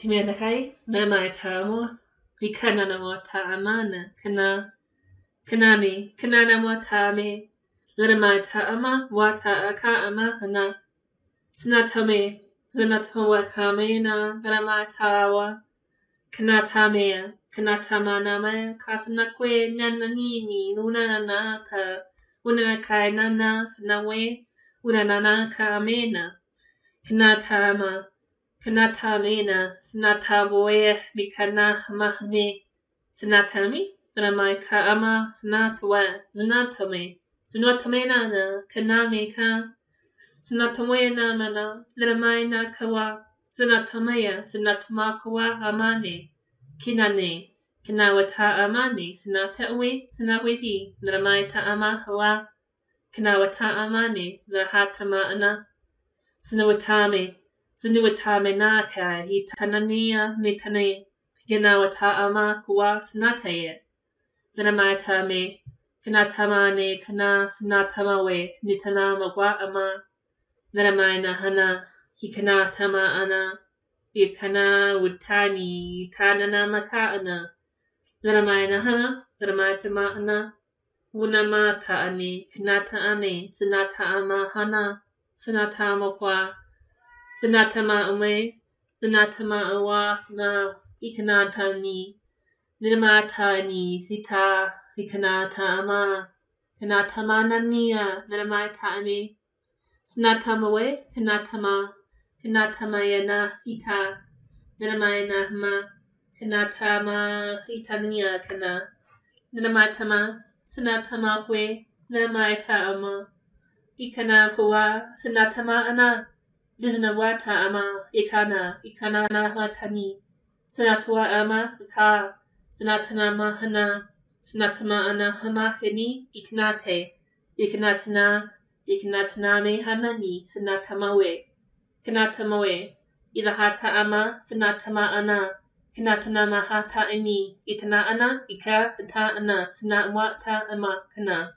Himenakai, Melamai Tamo, Rikanana mo Taamana, Kana, Kanani, Kanana mo Tame, Letamai Taama, Wata Akaama, Hana, Snatame, Zanatoa Kamena, Letamai Tawa, Kanatamea, Kanatamaname, Kasanakwe, Nananini, Nunana Ta, Unanakai Nana, Sanawe, Unanana Kamena, Kanatama, Kanatamena, Snataboe, Mikana Mahne, Snatami, Ramai Kaama, Snatwa, Zunatame, Zunatamena, Kaname Ka, Snatawena Mana, Ramai Nakawa, Zanatamaya, Zanatamakoa Amane, Kinane, Kinawata Amane, Snatawe, Sinawehi, Ramai Taama Hawa, Kinawata Amane, Rahatama Ana, Sinawatame, Zinuatame Naka, Hi Tanania, Nitane, Ganawata Ama Kuwa, Sinataye, Lanamatame, Kanatamane, Kana, Sinatamawe, Nitana Magwa Ama, Lanamaina Hana, Hikanatama Ana, Ikana Wutani, Tanana Makaana, Lanamaina Hana, Lanamatama Ana, Unamata Ani, Kanata Ane, Sinata Ama Hana, Sinata Mokwa, Sinatama Ame, Sinatama Awa, Sina, Ikanata Ni, Ninamata Ni, Sita, Ikanata Ama, Kanatama Nania, Ninamata Ame, Sinatamawe, Kanatama, Kanatamayana, Ita, Ninamayana Ma, Kanatama, Itania, Kana, Ninamatama, Sinatama Hwe, Ninamaita Ama, Ikana Hua, Sinatama Ana, Liznawata Ama, Ikana, Ikana Nahatani, Sinatua Ama, Ika, Sinatanama Hana, Sinatama Ana Hamahini, Iknate, Iknatana, Iknataname Hanani, Sinatamawe, Kanatamawe, Ilahata Ama, Sinatama Ana, Kinatanama Hata Ini, Itana Ana, Ika, Ita Ana, Sinatwata Ama, Kana.